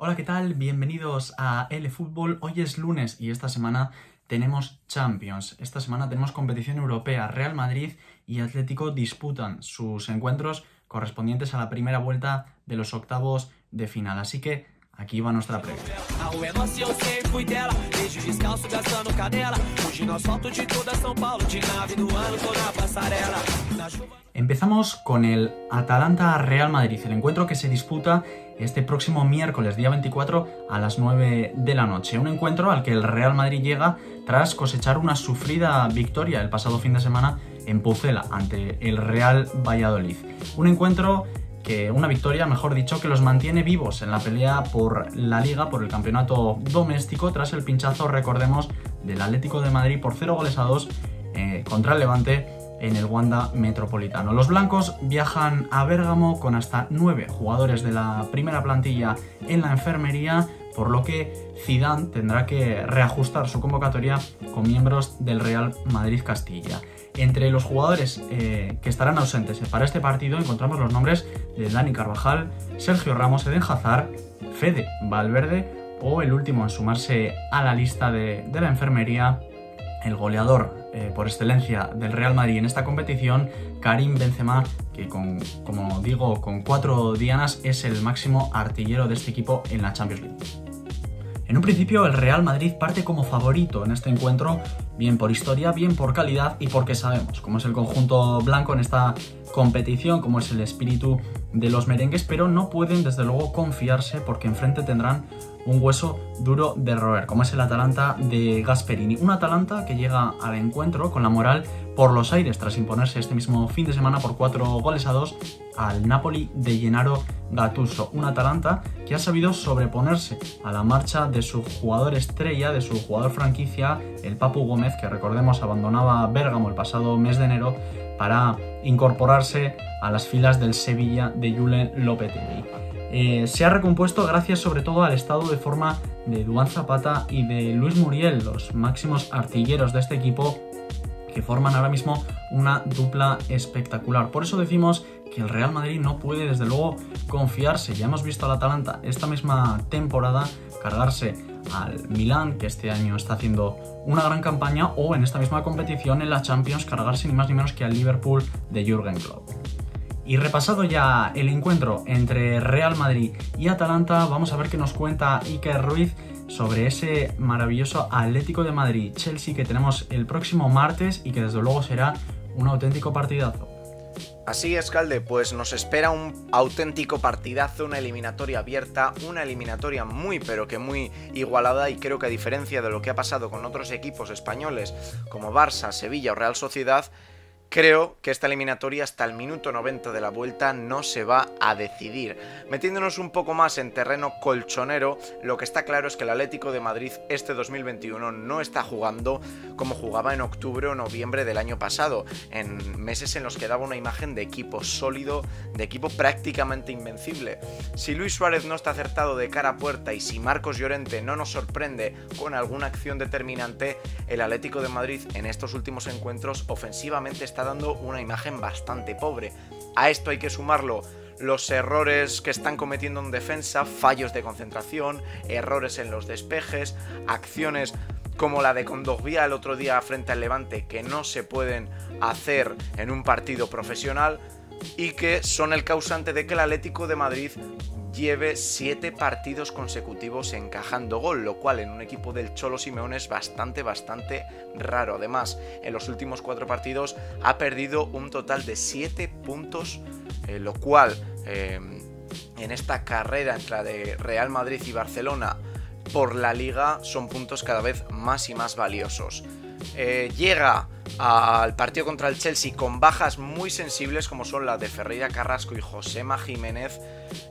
Hola, ¿qué tal? Bienvenidos a L Fútbol. Hoy es lunes y esta semana tenemos Champions. Esta semana tenemos competición europea. Real Madrid y Atlético disputan sus encuentros correspondientes a la primera vuelta de los octavos de final. Así que aquí va nuestra previa. Empezamos con el Atalanta-Real Madrid, el encuentro que se disputa este próximo miércoles, día 24, a las 9 de la noche. Un encuentro al que el Real Madrid llega tras cosechar una sufrida victoria el pasado fin de semana en Pucela ante el Real Valladolid. Un encuentro una victoria, mejor dicho, que los mantiene vivos en la pelea por la liga, por el campeonato doméstico, tras el pinchazo, recordemos, del Atlético de Madrid por 0 goles a 2 eh, contra el Levante en el Wanda Metropolitano. Los blancos viajan a Bérgamo con hasta nueve jugadores de la primera plantilla en la enfermería, por lo que Zidane tendrá que reajustar su convocatoria con miembros del Real Madrid Castilla. Entre los jugadores eh, que estarán ausentes para este partido encontramos los nombres de Dani Carvajal, Sergio Ramos, Eden Hazard, Fede Valverde o el último en sumarse a la lista de, de la enfermería, el goleador eh, por excelencia del Real Madrid en esta competición, Karim Benzema, que con, como digo, con cuatro dianas es el máximo artillero de este equipo en la Champions League. En un principio el Real Madrid parte como favorito en este encuentro, bien por historia, bien por calidad y porque sabemos cómo es el conjunto blanco en esta competición, cómo es el espíritu de los merengues, pero no pueden desde luego confiarse porque enfrente tendrán un hueso duro de roer, como es el Atalanta de Gasperini. Un Atalanta que llega al encuentro con la moral por los aires tras imponerse este mismo fin de semana por cuatro goles a dos al Napoli de Gennaro Gattuso. Un Atalanta que ha sabido sobreponerse a la marcha de su jugador estrella, de su jugador franquicia, el Papu Gómez, que recordemos abandonaba Bérgamo el pasado mes de enero para incorporarse a las filas del Sevilla de Julen Lopetegui. Eh, se ha recompuesto gracias sobre todo al estado de forma de Duan Zapata y de Luis Muriel, los máximos artilleros de este equipo que forman ahora mismo una dupla espectacular. Por eso decimos que el Real Madrid no puede desde luego confiarse. Ya hemos visto al Atalanta esta misma temporada cargarse al Milan, que este año está haciendo una gran campaña, o en esta misma competición en la Champions cargarse ni más ni menos que al Liverpool de Jürgen Klopp. Y repasado ya el encuentro entre Real Madrid y Atalanta, vamos a ver qué nos cuenta Iker Ruiz sobre ese maravilloso Atlético de Madrid-Chelsea que tenemos el próximo martes y que desde luego será un auténtico partidazo. Así es, Calde, pues nos espera un auténtico partidazo, una eliminatoria abierta, una eliminatoria muy pero que muy igualada y creo que a diferencia de lo que ha pasado con otros equipos españoles como Barça, Sevilla o Real Sociedad, Creo que esta eliminatoria hasta el minuto 90 de la vuelta no se va a decidir. Metiéndonos un poco más en terreno colchonero, lo que está claro es que el Atlético de Madrid este 2021 no está jugando como jugaba en octubre o noviembre del año pasado, en meses en los que daba una imagen de equipo sólido, de equipo prácticamente invencible. Si Luis Suárez no está acertado de cara a puerta y si Marcos Llorente no nos sorprende con alguna acción determinante, el Atlético de Madrid en estos últimos encuentros ofensivamente está dando una imagen bastante pobre. A esto hay que sumarlo los errores que están cometiendo en defensa, fallos de concentración, errores en los despejes, acciones como la de Condogbia el otro día frente al Levante que no se pueden hacer en un partido profesional y que son el causante de que el Atlético de Madrid lleve siete partidos consecutivos encajando gol, lo cual en un equipo del Cholo Simeone es bastante, bastante raro. Además, en los últimos cuatro partidos ha perdido un total de siete puntos, eh, lo cual eh, en esta carrera entre la de Real Madrid y Barcelona por la liga son puntos cada vez más y más valiosos. Eh, llega al partido contra el Chelsea con bajas muy sensibles como son las de Ferreira Carrasco y Josema Jiménez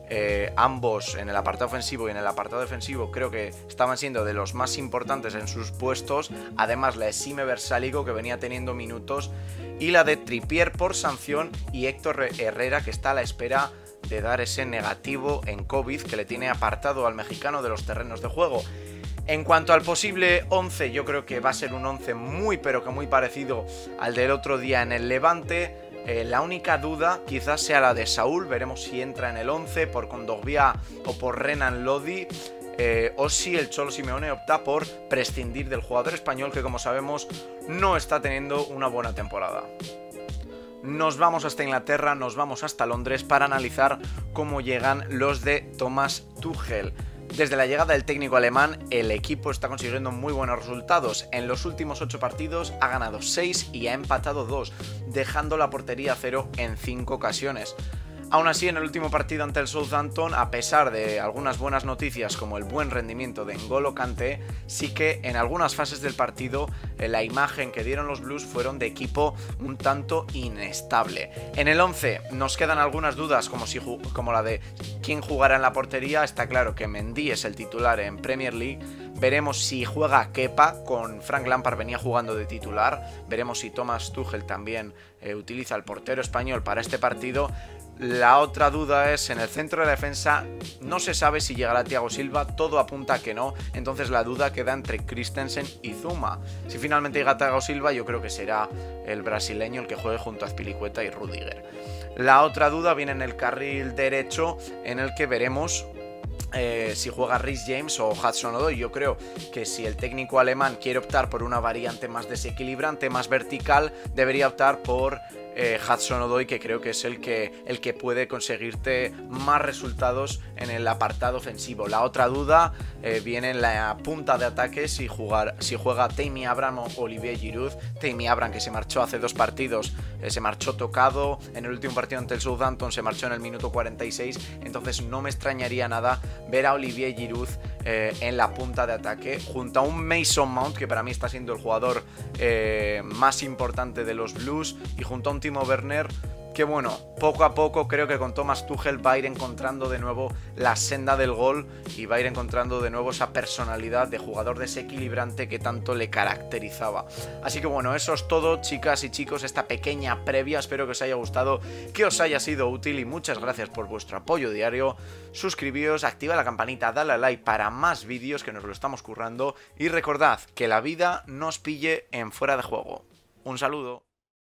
eh, ambos en el apartado ofensivo y en el apartado defensivo creo que estaban siendo de los más importantes en sus puestos. Además la de Sime Versálico que venía teniendo minutos y la de Tripier por sanción y Héctor Herrera que está a la espera de dar ese negativo en COVID que le tiene apartado al mexicano de los terrenos de juego. En cuanto al posible 11, yo creo que va a ser un 11 muy pero que muy parecido al del otro día en el Levante Eh, la única duda quizás sea la de Saúl, veremos si entra en el 11 por Condogbia o por Renan Lodi. Eh, o si el Cholo Simeone opta por prescindir del jugador español que como sabemos no está teniendo una buena temporada. Nos vamos hasta Inglaterra, nos vamos hasta Londres para analizar cómo llegan los de Thomas Tuchel. Desde la llegada del técnico alemán, el equipo está consiguiendo muy buenos resultados. En los últimos 8 partidos ha ganado 6 y ha empatado 2, dejando la portería a cero en 5 ocasiones. Aún así, en el último partido ante el Southampton, a pesar de algunas buenas noticias como el buen rendimiento de N'Golo Kanté, sí que en algunas fases del partido eh, la imagen que dieron los Blues fueron de equipo un tanto inestable. En el 11 nos quedan algunas dudas como, la de quién jugará en la portería. Está claro que Mendy es el titular en Premier League. Veremos si juega Kepa, con Frank Lampard venía jugando de titular. Veremos si Thomas Tuchel también eh, utiliza el portero español para este partido. La otra duda es en el centro de defensa no se sabe si llegará Thiago Silva, todo apunta a que no, entonces la duda queda entre Christensen y Zuma. Si finalmente llega Thiago Silva, yo creo que será el brasileño el que juegue junto a Spilicueta y Rudiger. La otra duda viene en el carril derecho en el que veremos eh, si juega Rhys James o Hudson Odoi. Yo creo que si el técnico alemán quiere optar por una variante más desequilibrante, más vertical, debería optar por eh, Hudson Odoi, que creo que es el que, el que puede conseguirte más resultados en el apartado ofensivo. La otra duda eh, viene en la punta de ataque si, jugar, si juega Tammy Abraham o Olivier Giroud. Tammy Abraham, que se marchó hace dos partidos, eh, se marchó tocado. En el último partido ante el Southampton se marchó en el minuto 46. Entonces no me extrañaría nada ver a Olivier Giroud eh, en la punta de ataque, junto a un Mason Mount, que para mí está siendo el jugador más importante de los Blues, y junto a un Werner que bueno, poco a poco creo que con Thomas Tuchel va a ir encontrando de nuevo la senda del gol y va a ir encontrando de nuevo esa personalidad de jugador desequilibrante que tanto le caracterizaba. Así que bueno, eso es todo, chicas y chicos, esta pequeña previa. Espero que os haya gustado, que os haya sido útil y muchas gracias por vuestro apoyo diario. Suscribíos, activa la campanita, dale a like para más vídeos que nos lo estamos currando y recordad que la vida nos pille en fuera de juego. Un saludo.